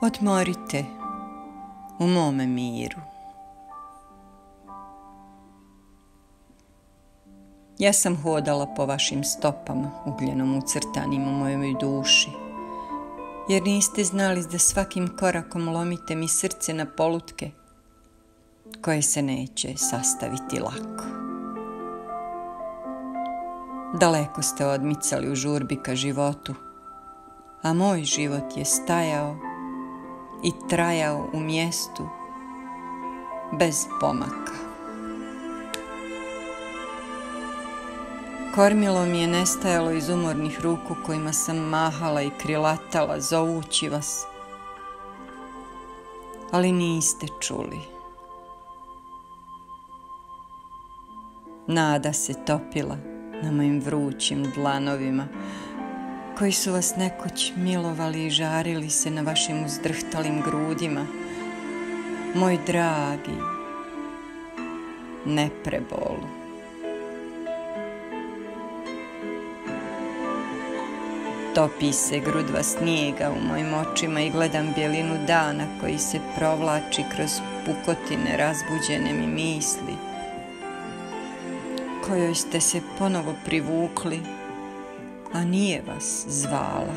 Odmorite u mome miru. Ja sam hodala po vašim stopama, ugljenom ucrtanim u mojoj duši, jer niste znali da svakim korakom lomite mi srce na polutke, koje se neće sastaviti lako. Daleko ste odmicali u žurbi ka životu, a moj život je stajao i trajao u mjestu bez pomaka. Kormilo mi je nestajalo iz umornih ruku kojima sam mahala i krilatala zovući vas, ali niste čuli. Nada se topila na mojim vrućim dlanovima, koji su vas nekoć milovali i žarili se na vašim uzdrhtalim grudima. Moj dragi, neprebolu. Topi se grudva snijega u mojim očima i gledam bjelinu dana koji se provlači kroz pukotine razbuđene mi misli, kojoj ste se ponovo privukli, a nije vas zvala.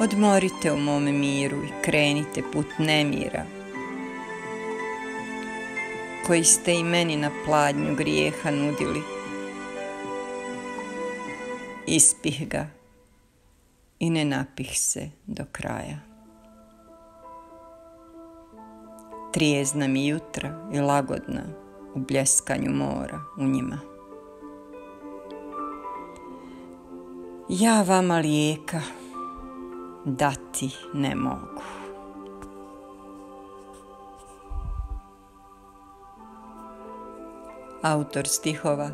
Odmorite u mome miru i krenite put nemira, koji ste i meni na pladnju grijeha nudili, ispih ga i ne napih se do kraja. Trijezna mi jutra i lagodna u bljeskanju mora u njima. Ja vama lijeka dati ne mogu. Autor stihova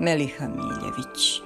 Meliha Miljević